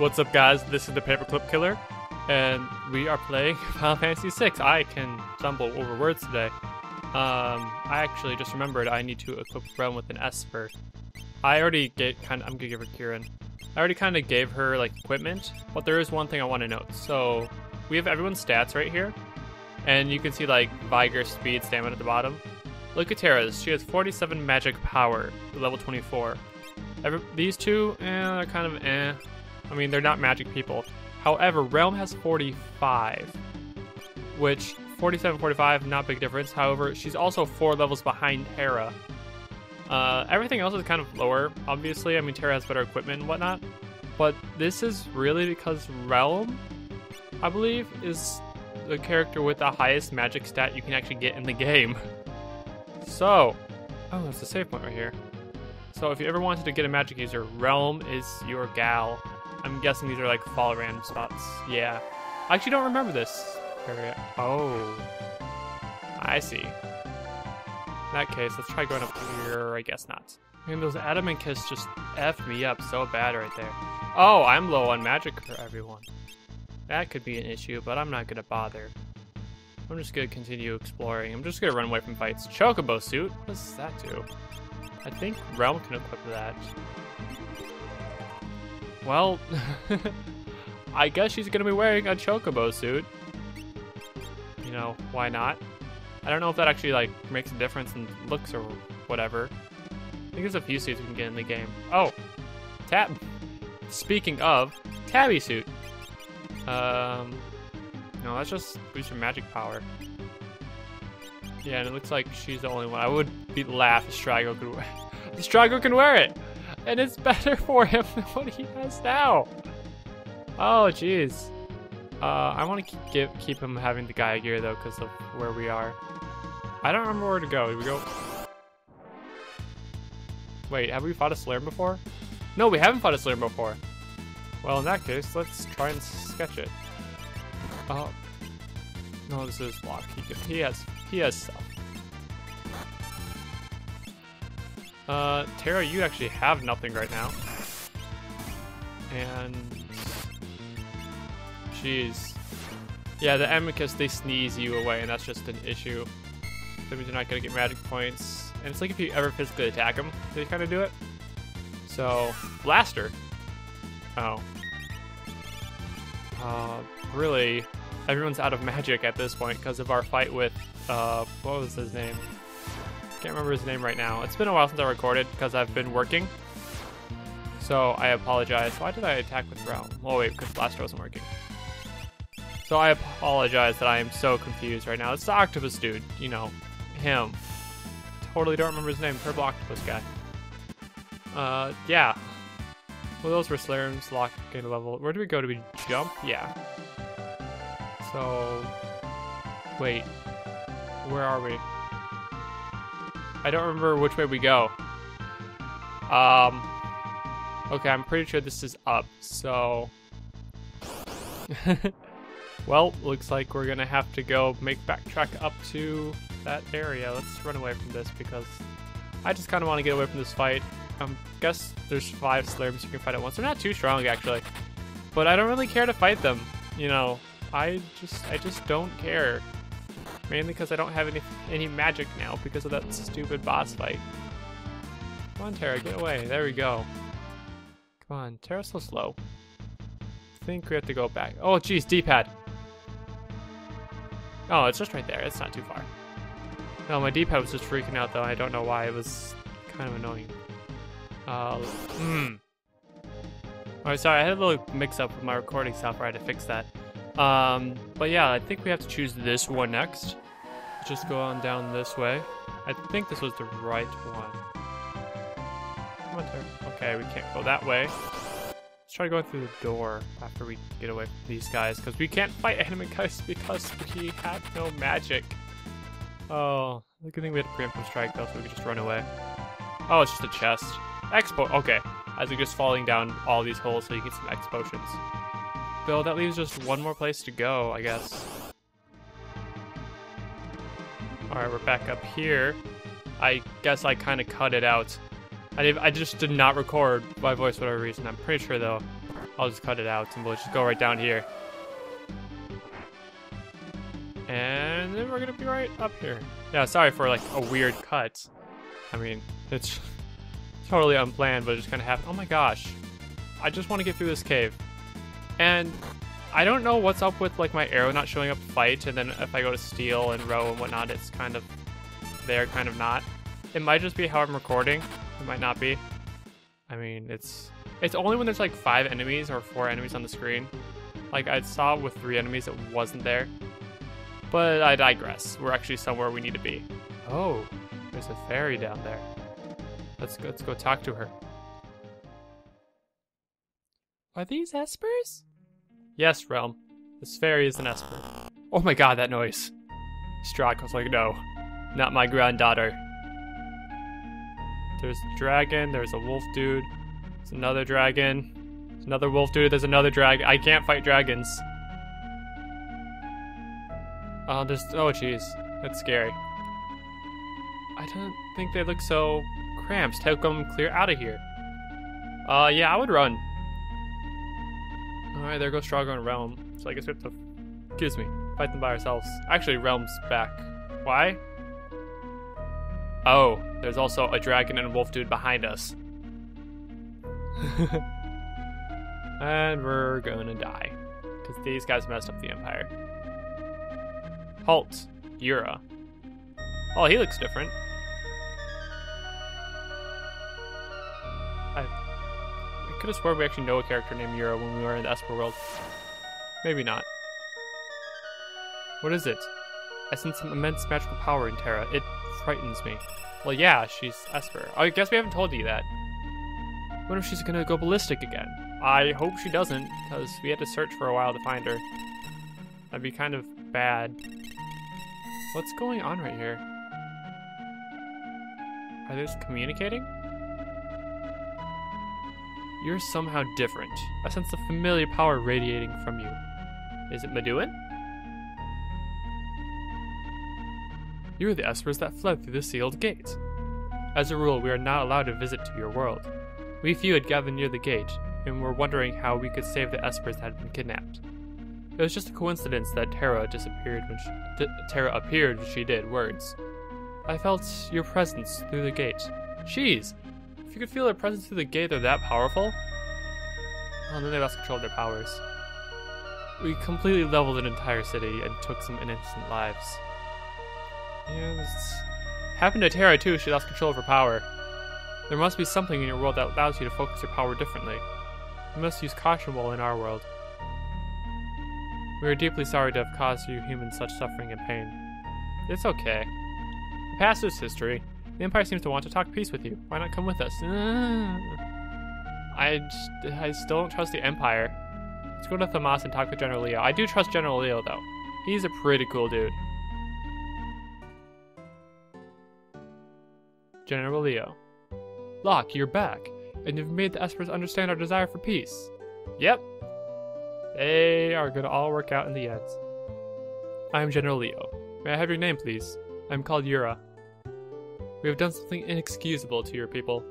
What's up, guys? This is the Paperclip Killer, and we are playing Final Fantasy VI. I can stumble over words today. Um, I actually just remembered I need to equip Relm with an Esper. I already get kind of. I'm gonna give her Kirin. I already kind of gave her like equipment, but there is one thing I want to note. So we have everyone's stats right here, and you can see like Vigor, Speed, Stamina at the bottom. Look at Terra's. She has 47 magic power, level 24. Every, these two, eh, they're kind of eh. I mean, they're not magic people. However, Relm has 45, which 47, 45, not big difference. However, she's also four levels behind Terra. Uh, everything else is kind of lower, obviously. I mean, Terra has better equipment and whatnot. But this is really because Relm, I believe, is the character with the highest magic stat you can actually get in the game. So, oh, there's a save point right here. So if you ever wanted to get a magic user, Relm is your gal. I'm guessing these are like fall random spots. Yeah. I actually don't remember this area. Oh. I see. In that case, let's try going up here. I guess not. And those adamant kiss just effed me up so bad right there. Oh, I'm low on magic for everyone. That could be an issue, but I'm not gonna bother. I'm just gonna continue exploring. I'm just gonna run away from fights. Chocobo suit? What does that do? I think Relm can equip that. Well, I guess she's gonna be wearing a Chocobo suit. You know, why not? I don't know if that actually like makes a difference in looks or whatever. I think there's a few suits we can get in the game. Oh, Tab. Speaking of, Tabby suit. Um, no, that's just boost her magic power. Yeah, and it looks like she's the only one. I would be laugh if Strago could wear Strago can wear it! And it's better for him than what he has now. Oh, jeez. Uh, I want to keep, keep him having the Gaia gear, though, because of where we are. I don't remember where to go. Did we go... Wait, have we fought a Slurm before? No, we haven't fought a Slurm before. Well, in that case, let's try and sketch it. Oh. No, this is block. He, he has he has stuff. Uh, Terra, you actually have nothing right now. And... Jeez. Yeah, the Amicus, they sneeze you away, and that's just an issue. That means you're not gonna get magic points. And it's like if you ever physically attack them, they kind of do it. So, Blaster. Oh. Uh, really, everyone's out of magic at this point because of our fight with, uh, what was his name? Can't remember his name right now. It's been a while since I recorded because I've been working. So I apologize. Why did I attack with Relm? Oh wait, because Blaster wasn't working. So I apologize that I am so confused right now. It's the octopus dude, you know, him. Totally don't remember his name, Purple Octopus guy. Uh, yeah. Well, those were Slurms, lock, gain level. Where do we go? Do we jump? Yeah. So, wait, where are we? I don't remember which way we go. Um, okay, I'm pretty sure this is up, so... well, looks like we're gonna have to go make backtrack up to that area. Let's run away from this because I just kind of want to get away from this fight. I um, guess there's five Slurms you can fight at once. They're not too strong, actually. But I don't really care to fight them, you know. I just, I just don't care. Mainly because I don't have any any magic now because of that stupid boss fight. Come on, Terra, get away. There we go. Come on, Terra's so slow. I think we have to go back. Oh, geez, D-pad. Oh, it's just right there. It's not too far. No, my D-pad was just freaking out, though. I don't know why. It was kind of annoying. Uh, hmm. Alright, sorry. I had a little mix-up with my recording software. I had to fix that. Um, but yeah, I think we have to choose this one next. Just go on down this way. I think this was the right one. Okay, we can't go that way. Let's try going through the door after we get away from these guys, because we can't fight enemy guys because we have no magic. Oh, good thing we had to preempt from strike though, so we could just run away. Oh, it's just a chest. Expo. Okay, as we're just falling down all these holes so you can get some X potions. Bill, that leaves just one more place to go, I guess. Alright, we're back up here. I guess I kind of cut it out. I, I just did not record my voice for whatever reason. I'm pretty sure, though, I'll just cut it out and we'll just go right down here. And then we're gonna be right up here. Yeah, sorry for like a weird cut. I mean, it's totally unplanned, but it just kind of happened. Oh my gosh. I just want to get through this cave. And I don't know what's up with like my arrow not showing up fight, and then if I go to steal and row and whatnot, it's kind of there, kind of not. It might just be how I'm recording. It might not be. I mean, it's it's only when there's like five enemies or four enemies on the screen. Like I saw with three enemies, it wasn't there. But I digress. We're actually somewhere we need to be. Oh, there's a fairy down there. Let's go, let's go talk to her. Are these espers? Yes, Relm. This fairy is an esper. Oh my god, that noise. Strack was like, no, not my granddaughter. There's a dragon, there's a wolf dude, there's another dragon, there's another wolf dude, there's another dragon. I can't fight dragons. Oh, there's. Oh, jeez. That's scary. I don't think they look so cramped. Take them clear out of here. Uh, yeah, I would run. Alright, there goes Strago and Relm. So I guess we have to. Excuse me. Fight them by ourselves. Actually, Relm's back. Why? Oh, there's also a dragon and a wolf dude behind us. and we're gonna die. Because these guys messed up the Empire. Halt. Yura. Oh, he looks different. Could have sworn we actually know a character named Yura when we were in the Esper world. Maybe not. What is it? I sense some immense magical power in Terra. It frightens me. Well, yeah, she's Esper. I guess we haven't told you that. What if she's gonna go ballistic again? I hope she doesn't, because we had to search for a while to find her. That'd be kind of bad. What's going on right here? Are they just communicating? You're somehow different. I sense a familiar power radiating from you. Is it Maduin? You are the Espers that fled through the sealed gate. As a rule, we are not allowed to visit to your world. We few had gathered near the gate, and were wondering how we could save the Espers that had been kidnapped. It was just a coincidence that Terra disappeared when she, Terra appeared when she did. Words. I felt your presence through the gate. Jeez, if you could feel their presence through the gate, they're that powerful. Oh, and then they lost control of their powers. We completely leveled an entire city and took some innocent lives. Yeah, this happened to Terra too. She lost control of her power. There must be something in your world that allows you to focus your power differently. You must use caution while in our world. We are deeply sorry to have caused you humans such suffering and pain. It's okay. The past is history. The Empire seems to want to talk peace with you. Why not come with us? Ah. I, just, I still don't trust the Empire. Let's go to Thamas and talk with General Leo. I do trust General Leo, though. He's a pretty cool dude. General Leo. Locke, you're back, and you've made the Espers understand our desire for peace. Yep, they are going to all work out in the end. I am General Leo. May I have your name, please? I'm called Yura. We have done something inexcusable to your people.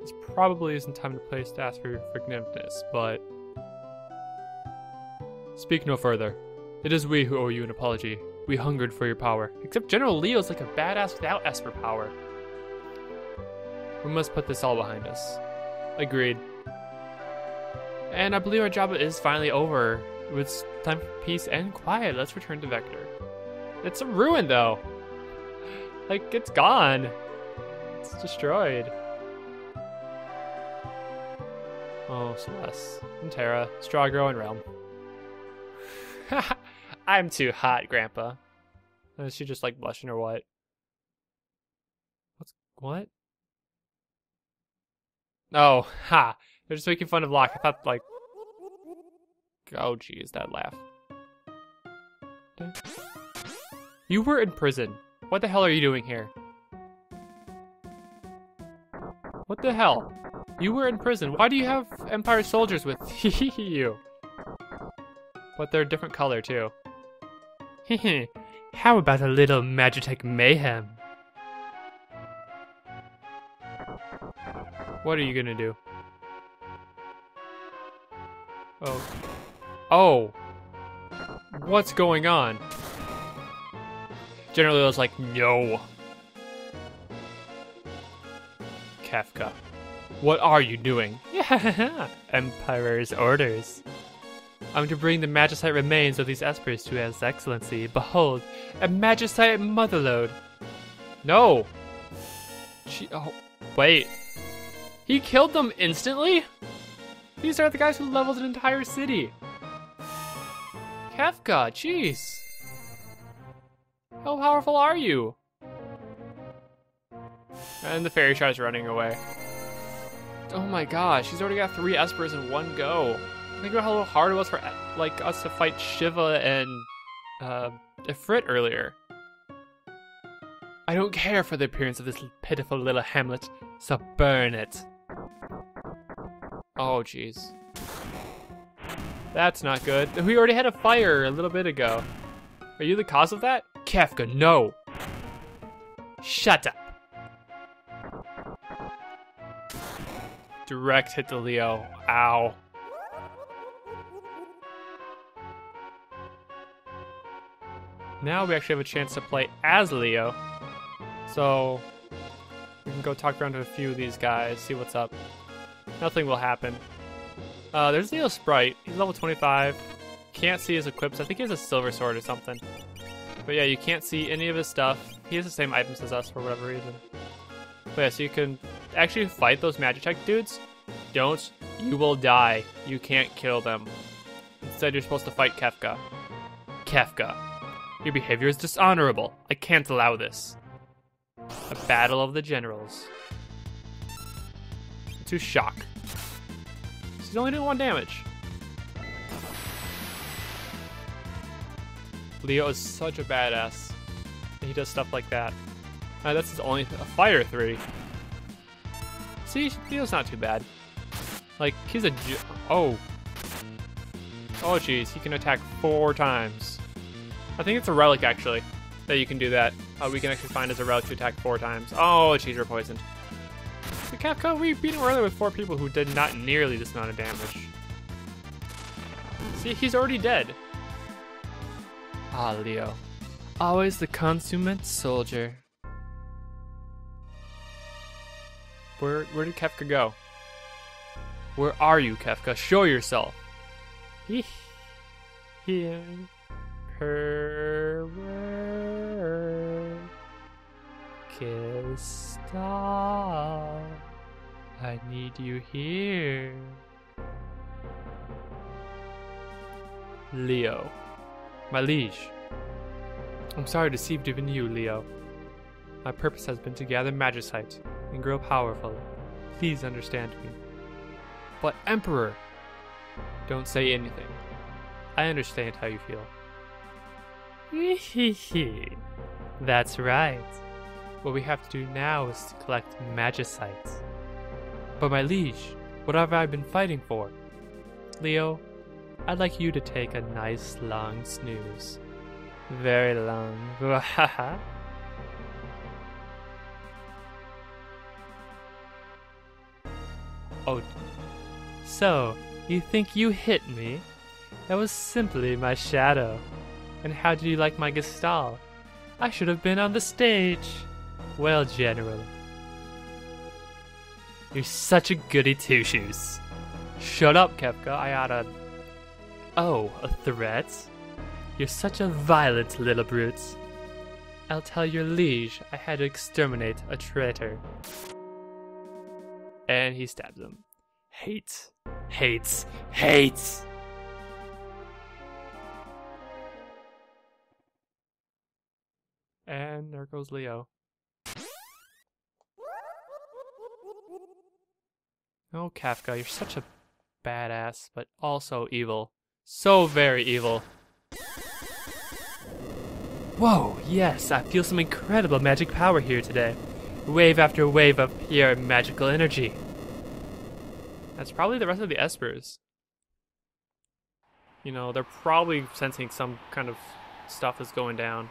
This probably isn't time and place to ask for your forgiveness, but... Speak no further. It is we who owe you an apology. We hungered for your power. Except General Leo's like a badass without Esper power. We must put this all behind us. Agreed. And I believe our job is finally over. It's time for peace and quiet. Let's return to Vector. It's a ruin, though. Like, it's gone. It's destroyed. Oh, Celes. And Terra. Strago and Relm. I'm too hot, Grandpa. Is she just like blushing or what? What's what? Oh, ha. They're just making fun of Locke. I thought, like... Oh, geez, that laugh. You were in prison. What the hell are you doing here? What the hell? You were in prison. Why do you have Empire soldiers with you? But they're a different color, too. Hehe. How about a little Magitech mayhem? What are you gonna do? Oh. Oh. What's going on? Generally, I was like, no. Kefka. What are you doing? Emperor's orders. I'm to bring the Magicite remains of these espers to His Excellency. Behold, a Magicite motherlode. No. She. Oh, wait. He killed them instantly? These are the guys who leveled an entire city. Kefka, jeez. How powerful are you? And the fairy is running away. Oh my gosh, he's already got three espers in one go. Think about how hard it was for like us to fight Shiva and uh, Ifrit earlier. I don't care for the appearance of this pitiful little hamlet, so burn it. Oh jeez. That's not good. We already had a fire a little bit ago. Are you the cause of that? Kefka, no! Shut up! Direct hit to Leo. Ow. Now we actually have a chance to play as Leo. So we can go talk around to a few of these guys, see what's up. Nothing will happen. Uh, there's Leo Sprite. He's level 25. Can't see his equips. I think he has a silver sword or something. But yeah, you can't see any of his stuff. He has the same items as us for whatever reason. But yeah, so you can actually fight those Magitech dudes. Don't. You will die. You can't kill them. Instead, you're supposed to fight Kefka. Kefka. Your behavior is dishonorable. I can't allow this. A battle of the generals. To shock. He's only doing one damage. Leo is such a badass. He does stuff like that. Uh, that's his only a fire three. See, Leo's not too bad. Like he's a oh oh jeez, he can attack four times. I think it's a relic actually that you can do that. Uh, we can actually find as a relic to attack four times. Oh, jeez, we're poisoned. The Capcom, we beat him earlier with four people who did not nearly this amount of damage. See, he's already dead. Ah, Leo. Always the consummate soldier. Where, where did Kefka go? Where are you, Kefka? Show yourself. Here. Her kiss star. I need you here. Leo. My liege. I'm sorry to deceive even you, Leo. My purpose has been to gather Magicite and grow powerful. Please understand me. But Emperor! Don't say anything. I understand how you feel. That's right. What we have to do now is to collect Magicites. But my liege, what have I been fighting for? Leo, I'd like you to take a nice long snooze. Very long. oh, so you think you hit me? That was simply my shadow. And how did you like my gestalt? I should have been on the stage. Well, General. You're such a goody two shoes. Shut up, Kefka. I oughta. Oh, a threat? You're such a violent little brute. I'll tell your liege I had to exterminate a traitor. And he stabs him. Hate. Hates. Hates. And there goes Leo. Oh, Kefka, you're such a badass, but also evil. So very evil. Whoa, yes, I feel some incredible magic power here today. Wave after wave of pure magical energy. That's probably the rest of the Espers. You know, they're probably sensing some kind of stuff is going down.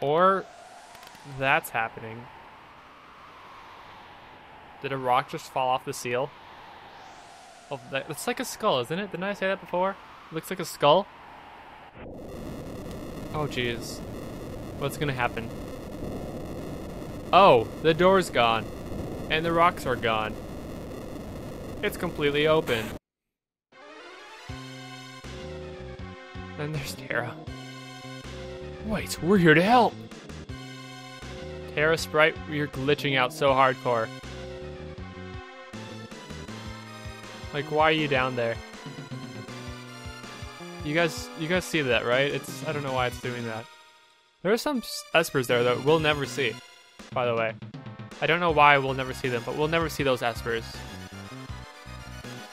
Or that's happening. Did a rock just fall off the seal? Of that. It's like a skull, isn't it? Didn't I say that before? It looks like a skull. Oh, jeez. What's gonna happen? Oh, the door's gone. And the rocks are gone. It's completely open. Then there's Terra. Wait, we're here to help! Terra Sprite, you're glitching out so hardcore. Like, why are you down there? You guys, you guys see that, right? It's, I don't know why it's doing that. There are some espers there that we'll never see, by the way. I don't know why we'll never see them, but we'll never see those espers.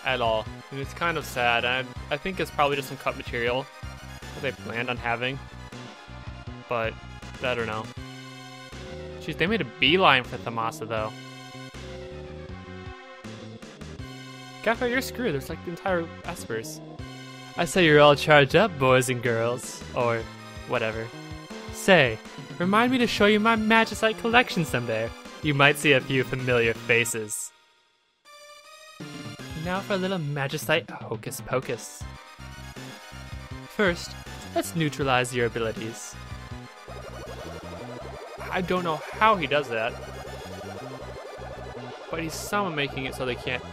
At all. And it's kind of sad. I, I think it's probably just some cut material that they planned on having. But, I don't know. Jeez, they made a beeline for Thamasa, though. Gaffer, you're screwed. There's like the entire espers. I say you're all charged up, boys and girls. Or whatever. Say, remind me to show you my Magicite collection someday. You might see a few familiar faces. Now for a little Magicite hocus pocus. First, let's neutralize your abilities. I don't know how he does that. But he's somehow making it so they can't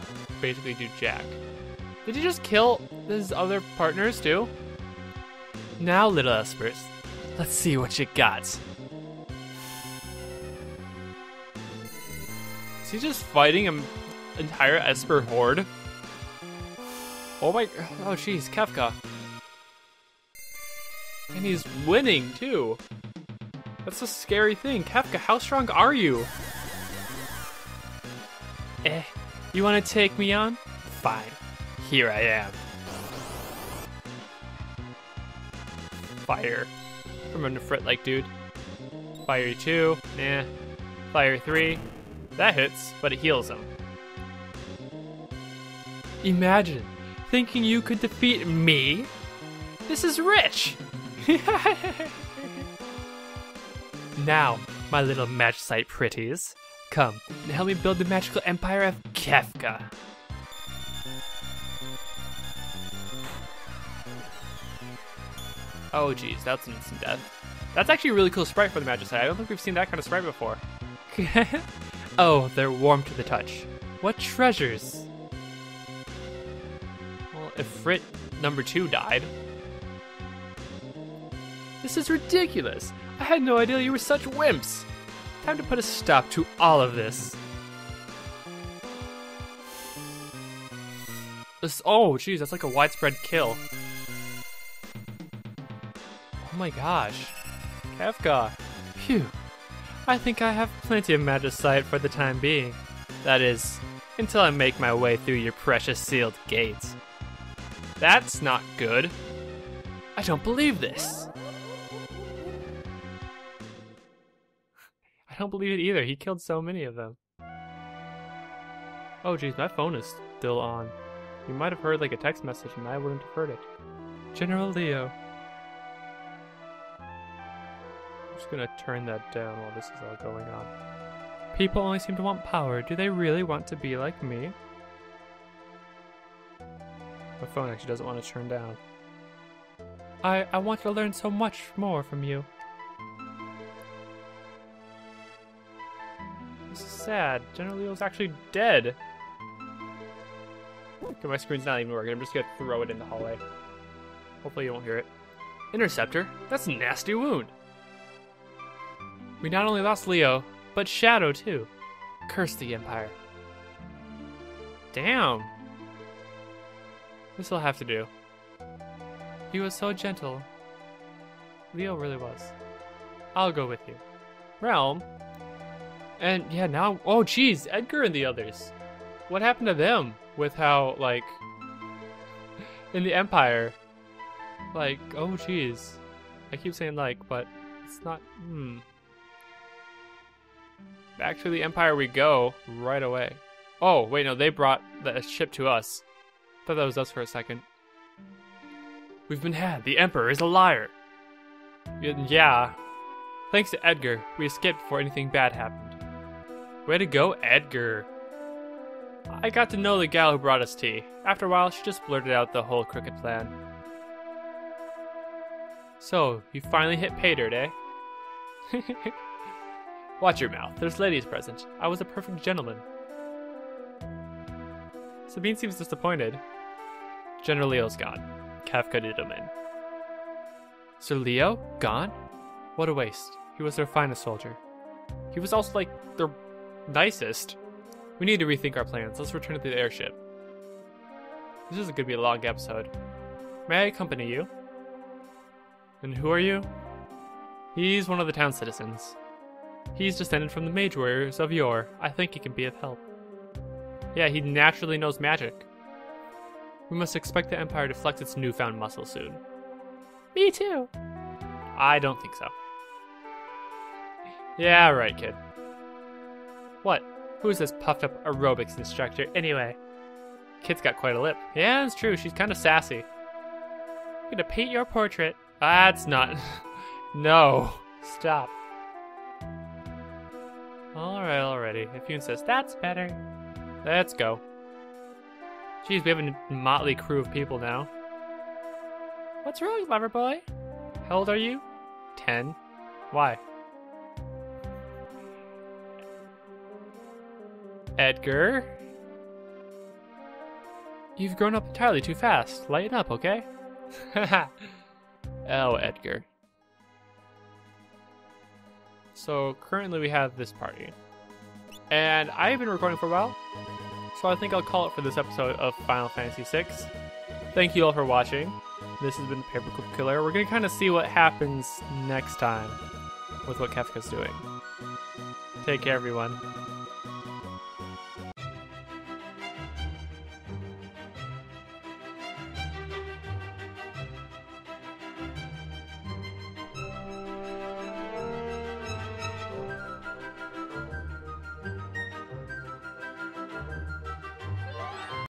basically do jack. Did he just kill his other partners too? Now, little espers, let's see what you got. Is he just fighting an entire Esper horde? Oh my, oh jeez, Kefka. And he's winning too. That's a scary thing. Kefka, how strong are you? You want to take me on? Fine. Here I am. Fire. I'm a frit like dude. Fire 2, eh. Fire 3, that hits, but it heals him. Imagine thinking you could defeat me? This is rich! now, my little Magicite pretties, come and help me build the magical empire of Kefka. Oh geez, that's an instant death. That's actually a really cool sprite for the Magicite. I don't think we've seen that kind of sprite before. oh, they're warm to the touch. What treasures! Well, Ifrit number two died. This is ridiculous! I had no idea you were such wimps! Time to put a stop to all of this. This, oh, jeez, that's like a widespread kill. Oh my gosh. Kefka. Phew. I think I have plenty of Magicite for the time being. That is, until I make my way through your precious sealed gates. That's not good. I don't believe this. Believe it either. He killed so many of them. Oh geez, my phone is still on. You might have heard like a text message and I wouldn't have heard it. General Leo, I'm just gonna turn that down while this is all going on. People only seem to want power. Do they really want to be like me? My phone actually doesn't want to turn down. I, I want to learn so much more from you. Sad. General Leo's actually dead. Okay, my screen's not even working. I'm just gonna throw it in the hallway. Hopefully you won't hear it. Interceptor? That's a nasty wound. We not only lost Leo, but Shadow too. Curse the Empire. Damn. This'll have to do. He was so gentle. Leo really was. I'll go with you. Relm. And yeah, now, oh geez, Edgar and the others. What happened to them with how, like, in the Empire, like, oh geez. I keep saying like, but it's not, hmm. Back to the Empire we go right away. Oh, wait, no, they brought the ship to us. Thought that was us for a second. We've been had. The Emperor is a liar. Yeah. Thanks to Edgar, we escaped before anything bad happened. Way to go, Edgar. I got to know the gal who brought us tea. After a while, she just blurted out the whole crooked plan. So, you finally hit pay dirt, eh? Watch your mouth. There's ladies present. I was a perfect gentleman. Sabin seems disappointed. General Leo's gone. Kefka did him in. Sir Leo? Gone? What a waste. He was their finest soldier. He was also, like, their nicest. We need to rethink our plans. Let's return to the airship. This is going to be a long episode. May I accompany you? And who are you? He's one of the town citizens. He's descended from the mage warriors of yore. I think he can be of help. Yeah, he naturally knows magic. We must expect the Empire to flex its newfound muscle soon. Me too. I don't think so. Yeah, right, kid. What? Who's this puffed up aerobics instructor anyway? Kid's got quite a lip. Yeah, it's true. She's kind of sassy. I'm gonna paint your portrait. That's not. no. Stop. Alright, already. If you insist, that's better. Let's go. Jeez, we have a motley crew of people now. What's wrong, lover boy? How old are you? Ten. Why? Edgar? You've grown up entirely too fast. Lighten up, okay? oh, Edgar. So currently we have this party. And I've been recording for a while, so I think I'll call it for this episode of Final Fantasy VI. Thank you all for watching. This has been Paperclip Killer. We're going to kind of see what happens next time with what Kefka's doing. Take care, everyone.